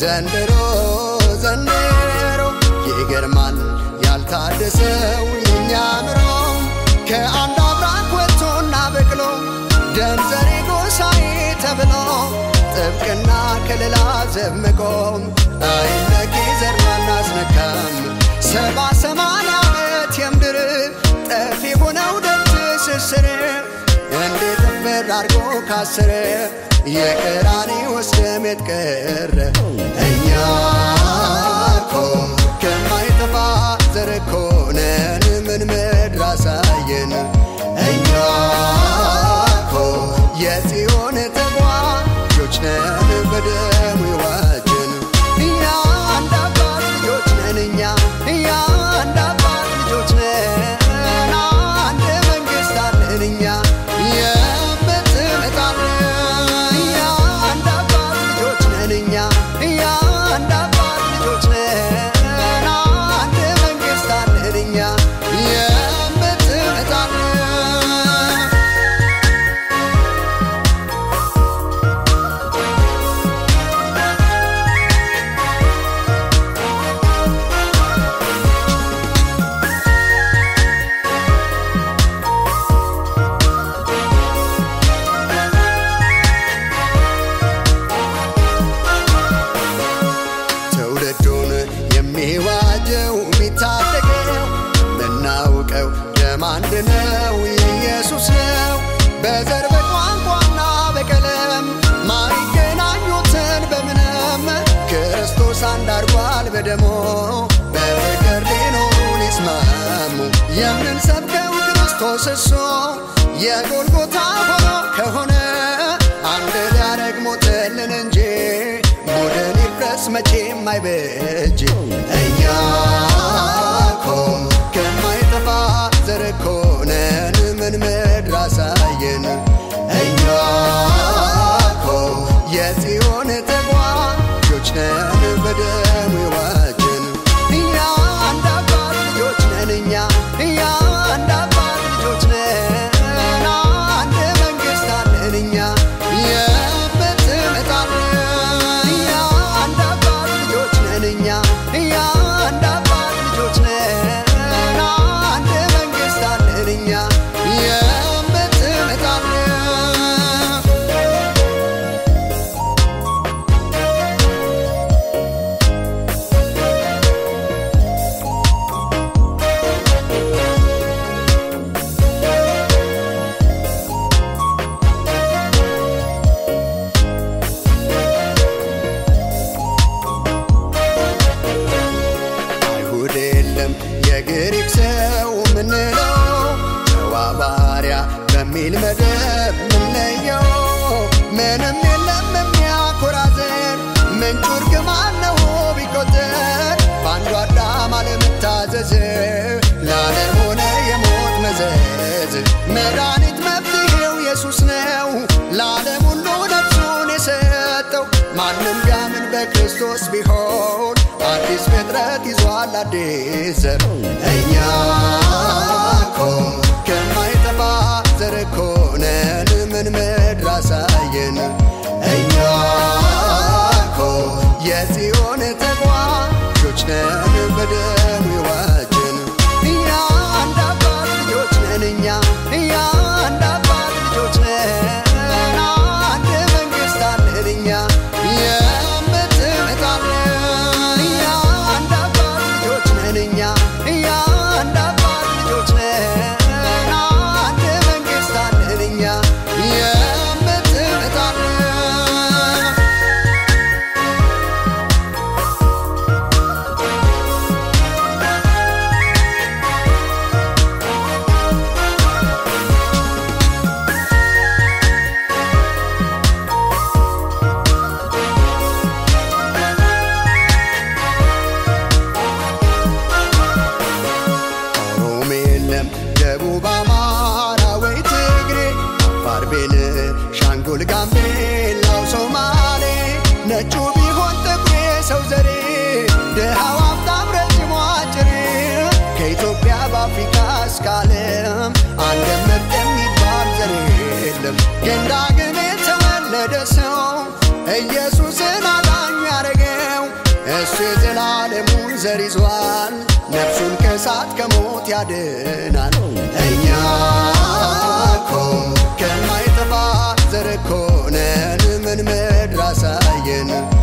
ዘንድሮ ዘንድሮ ይገርማል ያልታደሰው የኛ ኑሮ ከአንድ አብራክ ወጥቶና በቅሎ ደም ዘሬ ጎሳዬ ተብሎ ጥብቅና ከለላ ዘምቆ አይነኬ ዘር ማናስነካም ሰባ ሰማንያ ዓመት የምድር ጠፊ ሆነው ደጅ ስስር እንዴት ፍር አድርጎ ካሰረ የቀራኔ ወስደም የትቀረ እኛ ከማይጠፋ ዘር ምን ምድር አሳየን ትውልዱን የሚዋጀው የሚታደገው የምናውቀው ደም አንድ ነው? ኢየሱስ ነው። በዘር በቋንቋና በቀለም ማይገናኙትን በምንም ክርስቶስ አንድ አድርጓል በደሞ። በፍቅር ሊኖሩ ሊስማሙ የምንሰብከው ክርስቶስ እሱ የጎልጎታ ሆኖ ከሆነ መቼም እኛ የለም የግሪክ ሰው ምንለው በሚል መደብ ምንለየው ምንም የለም የሚያኮራ ዘር። ምንጩ እርግማን ነው ቢቆጠር። በአንዱ አዳም አለመታዘዝ ለዓለም ሆነ የሞት መዘዝ። መድኃኒት መፍትሄው ኢየሱስ ነው። ለዓለም ሁሉ ነፍሱን የሰጠው ማንም ቢያምን በክርስቶስ ቢሆን። አዲስ ፍጥረት ይዟል አዲስ ዘር እኛ እኮ እኮ ነን ምን ምድር አሳየን? እኛ እኮ የጽዮን ተጓዦች ነን በደሙ ጋምቤላው ሶማሌ ነጩ ቢሆን ጥቁር የሰው ዘሬ ድሃው ሀብታም ረጅሙ አጭር ከኢትዮጵያ በአፍሪካ እስከ ዓለም አንድም ምርጥ የሚባል ዘሬ የለም። ግን ዳግም የተወለደ ሰው ኢየሱስን አዳኝ ያደረገው እሱ የዘላለሙን ዘር ይዟል። ነፍሱን ከእሳት ከሞት ያድናል። እኛ እኮ ከማይጠፋ ዘር casa